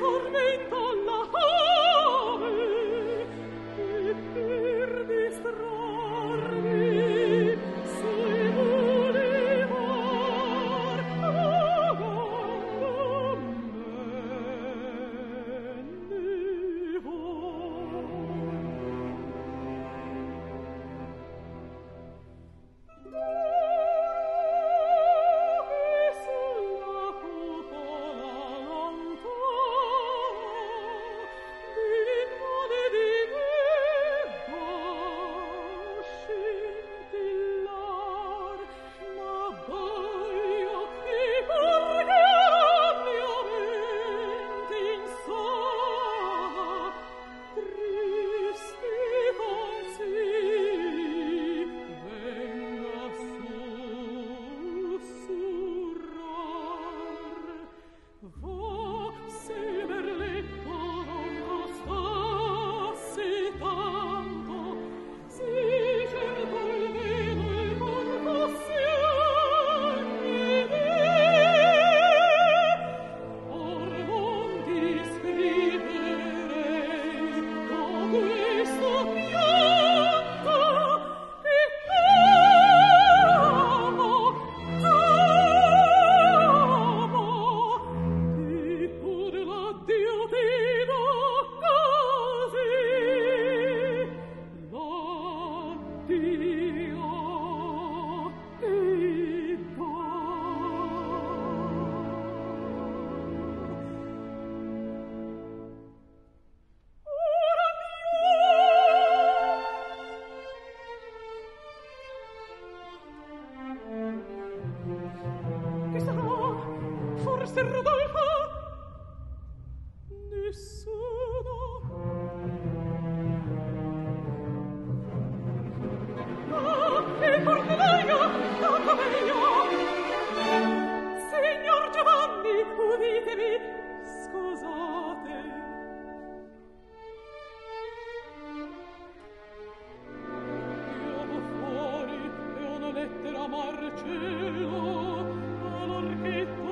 tormento se Rodolfo nessuno. Ah, che forte voglio! Tanto ah, voglio! Signor Giovanni, unitemi! Scusate! Io ho fuori una lettera a Marcello all'orchetto